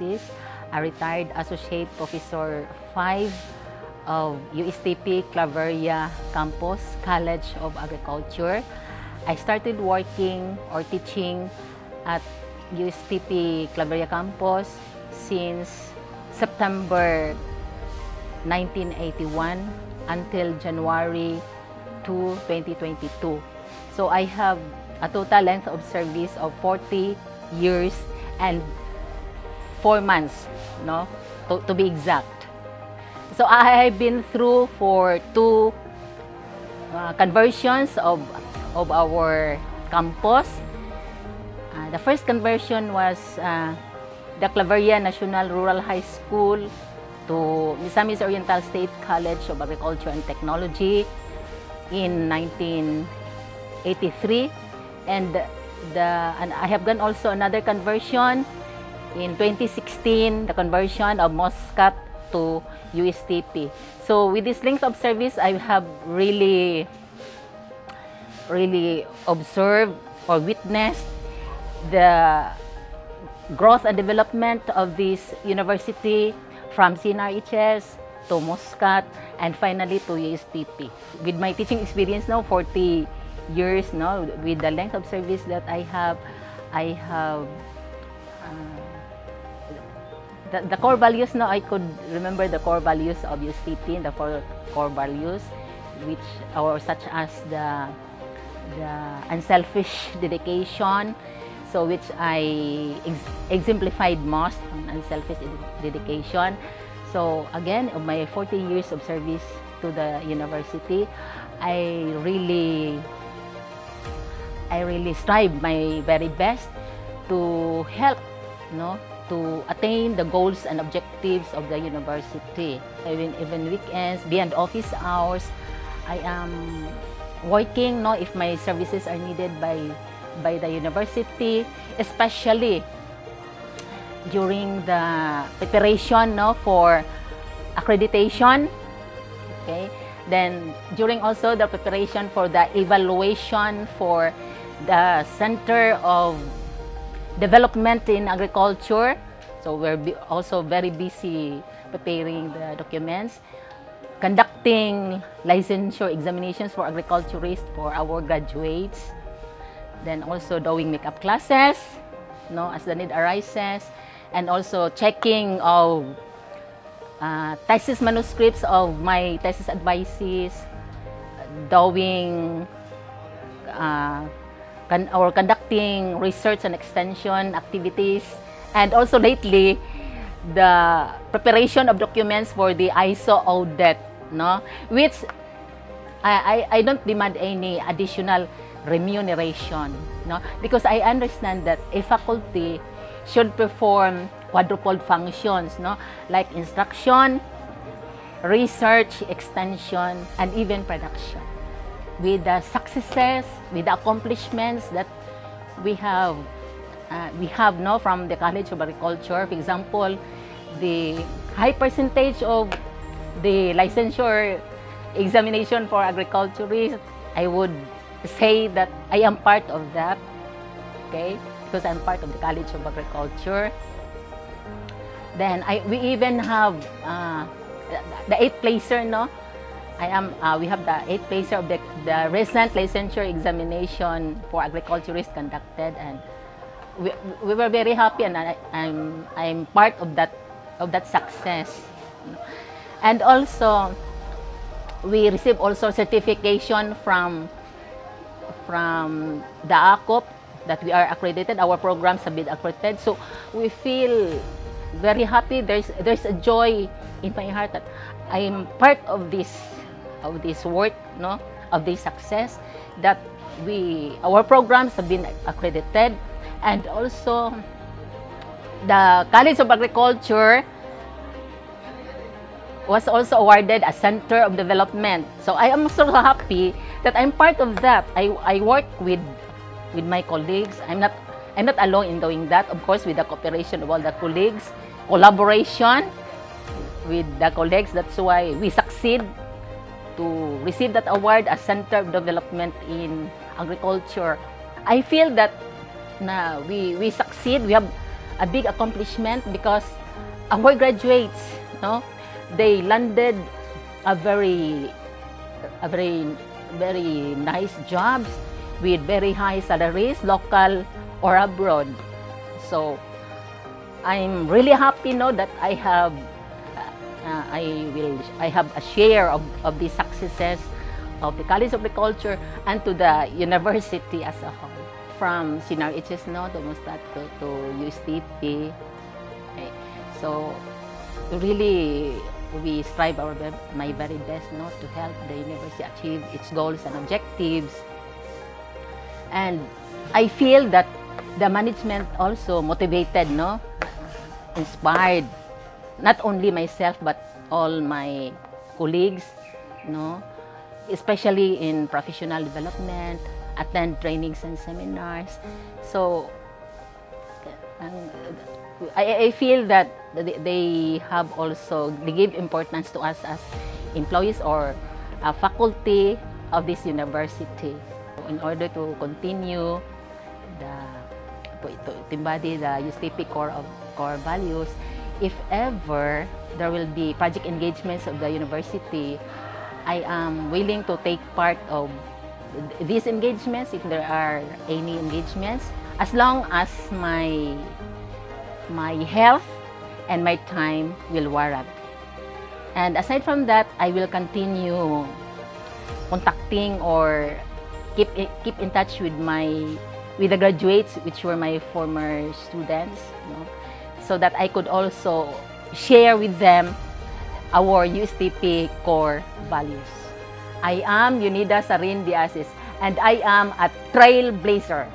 Onassis, a retired Associate Professor 5 of USTP Claveria Campus College of Agriculture. I started working or teaching at USTP Claveria Campus since September 1981 until January 2, 2022. So I have a total length of service of 40 years and 4 months, no, to, to be exact. So I have been through for two uh, conversions of, of our campus. Uh, the first conversion was uh, the Claveria National Rural High School to Misamis Oriental State College of Agriculture and Technology in 1983 and the and I have done also another conversion in 2016 the conversion of MOSCAT to USTP so with this length of service I have really really observed or witnessed the growth and development of this university from CNRHS to MOSCAT and finally to USTP. With my teaching experience now, 40 years now, with the length of service that I have, I have the, the core values now, I could remember the core values of and the four core values, which are such as the, the unselfish dedication, so which I ex exemplified most on unselfish dedication. So again, of my 40 years of service to the university, I really, I really strive my very best to help, you know, to attain the goals and objectives of the university. Even even weekends, beyond office hours, I am working, no, if my services are needed by by the university, especially during the preparation no, for accreditation. Okay. Then during also the preparation for the evaluation for the Center of Development in Agriculture. So we're also very busy preparing the documents, conducting licensure examinations for agriculturists for our graduates, then also doing makeup classes, no, as the need arises, and also checking of uh, thesis manuscripts of my thesis advices, doing uh, or conducting research and extension activities, and also lately, the preparation of documents for the ISO audit, no, which I, I, I don't demand any additional remuneration, no, because I understand that a faculty should perform quadruple functions, no? like instruction, research, extension, and even production. With the successes, with the accomplishments that we have, uh, we have no, from the College of Agriculture, for example, the high percentage of the licensure examination for agriculturists, I would say that I am part of that, okay? because I'm part of the College of Agriculture. Then I, we even have uh, the eighth placer, no? I am, uh, we have the eighth placer of the, the recent licensure examination for agriculturists conducted and we, we were very happy and I, I'm, I'm part of that, of that success. And also, we received also certification from, from the AACCUP that we are accredited, our programs have been accredited. So we feel very happy. There's there's a joy in my heart that I am part of this of this work, no, of this success that we our programs have been accredited, and also the College of Agriculture was also awarded a Center of Development. So I am so happy that I'm part of that. I, I work with with my colleagues. I'm not I'm not alone in doing that. Of course, with the cooperation of all the colleagues, collaboration with the colleagues. That's why we succeed to receive that award as Center of Development in Agriculture. I feel that na we, we succeed. We have a big accomplishment because our graduates, no, they landed a very, a very, very nice jobs with very high salaries, local or abroad. So I'm really happy, no, that I have, I will, I have a share of, of the successes of the College of Agriculture and to the university as a whole. From Sinar HS, no, to to, USTP. Okay. So really we strive our my very best no, to help the university achieve its goals and objectives. And I feel that the management also motivated, no, inspired not only myself but all my colleagues, no, especially in professional development, attend trainings and seminars. So I, I feel that they have also they give importance to us as employees or faculty of this university in order to continue the to, to embody the USTP core of core values if ever there will be project engagements of the university I am willing to take part of these engagements if there are any engagements as long as my my health and my time will warrant. And aside from that, I will continue contacting or keep keep in touch with my with the graduates which were my former students, you know, so that I could also share with them our USTP core values. I am Unida Sarin Diazis and I am a trailblazer